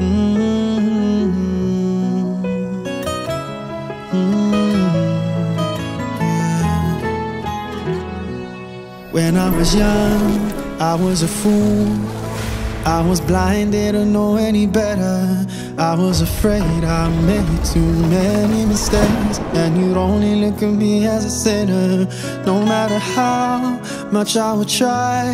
Mm-hmm. When I was young, I was a fool. I was blind, didn't know any better. I was afraid I made too many mistakes. And you'd only look at me as a sinner. No matter how much I would try,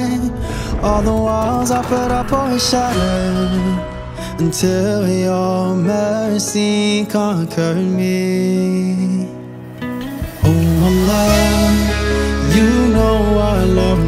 all the walls I put up always shattered. Until your mercy conquered me. Oh, Allah, you know I love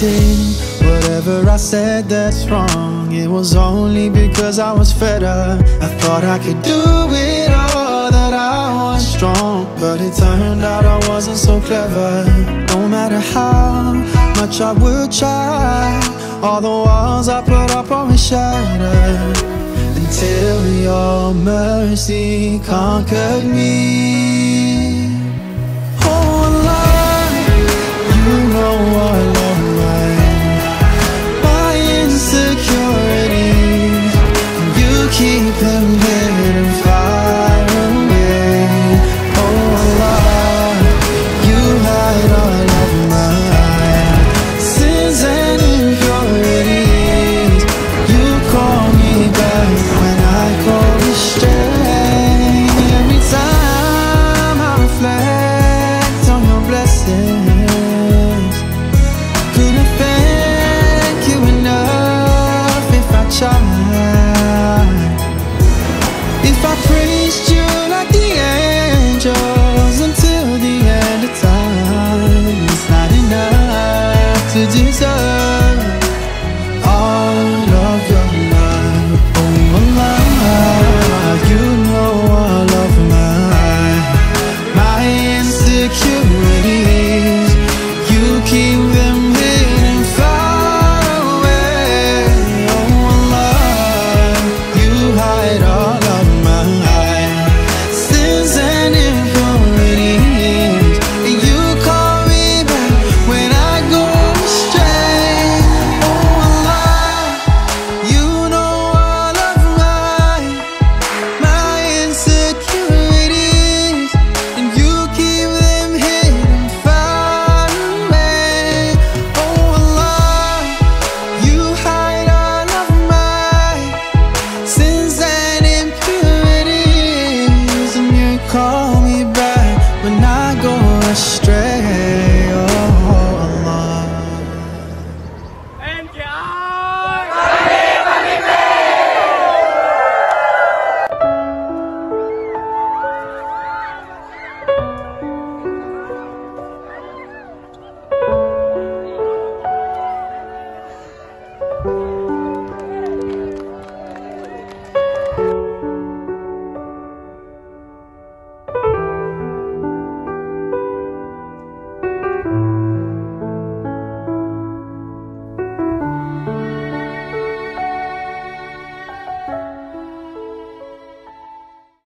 Whatever I said that's wrong, it was only because I was fed up. I thought I could do it all, that I was strong, but it turned out I wasn't so clever. No matter how much I would try, all the walls I put up always shattered until your mercy conquered me. deserve